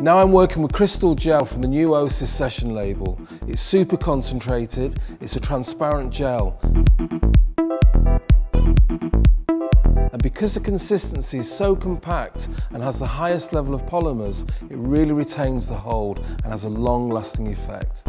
Now I'm working with Crystal Gel from the new Osis Session label. It's super concentrated, it's a transparent gel. And because the consistency is so compact and has the highest level of polymers, it really retains the hold and has a long lasting effect.